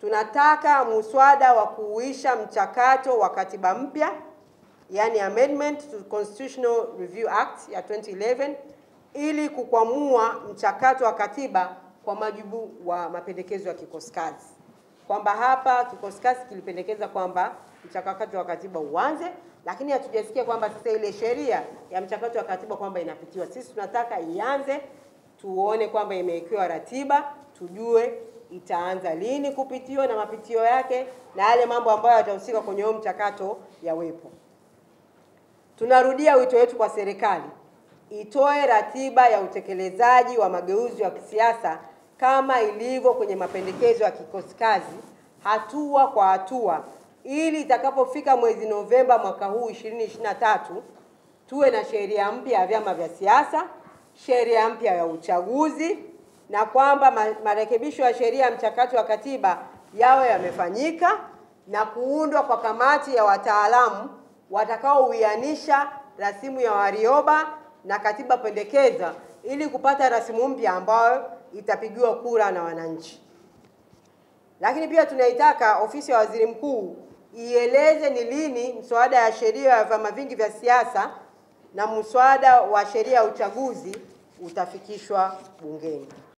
tunataka muswada wa kuuisha mchakato wa katiba mpya, yani amendment to Constitutional Review Act ya 2011 ili kukwamua mchakato wa katiba kwa majibu wa mapendekezo ya kikosi kazi, kwamba hapa kikosi kazi kilipendekeza kwamba mchakato wa katiba uanze, lakini hatujasikia kwamba sasa ile sheria ya mchakato wa katiba kwamba inapitiwa. Sisi tunataka ianze, tuone kwamba imewekewa ratiba, tujue itaanza lini kupitiwa na mapitio yake na yale mambo ambayo yatahusika kwenye huo mchakato yawepo. Tunarudia wito wetu kwa serikali itoe ratiba ya utekelezaji wa mageuzi ya kisiasa kama ilivyo kwenye mapendekezo ya kikosi kazi, hatua kwa hatua, ili itakapofika mwezi Novemba mwaka huu 2023 tuwe na sheria mpya ya vyama vya siasa, sheria mpya ya uchaguzi, na kwamba marekebisho ya sheria ya mchakato wa katiba yawe yamefanyika na kuundwa kwa kamati ya wataalamu watakaowianisha rasimu ya Warioba na katiba pendekeza ili kupata rasimu mpya ambayo itapigiwa kura na wananchi. Lakini pia tunaitaka ofisi ya waziri mkuu ieleze ni lini mswada ya sheria ya vyama vingi vya siasa na mswada wa sheria ya uchaguzi utafikishwa bungeni.